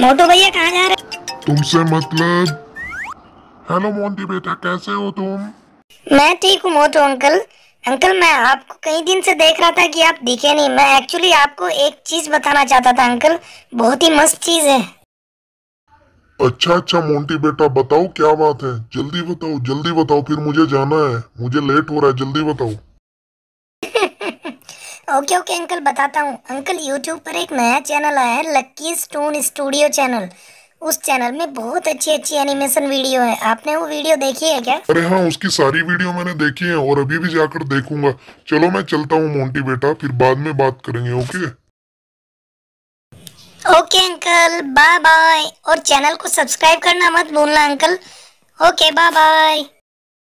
मोटू भैया कहाँ जा रहे तुमसे मतलब। हेलो मोंटी बेटा कैसे हो तुम? मैं ठीक हूँ मोटू अंकल। अंकल मैं आपको कई दिन से देख रहा था कि आप दिखे नहीं। मैं एक्चुअली आपको एक चीज़ बताना चाहता था अंकल। बहुत ही मस्त चीज़ है। अच्छा अच्छा मोंटी बेटा बताओ क्या बात है? जल्दी बताओ जल्दी बताओ फिर मुझे जाना है। मुझे लेट हो रहा है जल्दी बताओ। ओके ओके अंकल बताता हूँ। अंकल यूट्यूब पर एक नया चैनल आया है लक्की स्टोन स्टूडियो चैनल उस चैनल में बहुत अच्छी अच्छी एनिमेशन वीडियो है। आपने वो वीडियो देखी है क्या? अरे हाँ उसकी सारी वीडियो मैंने देखी है और अभी भी जाकर देखूँगा। चलो मैं चलता हूँ मोंटी बेटा फिर बाद में बात करेंगे okay okay uncle bye bye और चैनल को सब्सक्राइब करना मत भूलना अंकल ओके बाय बाय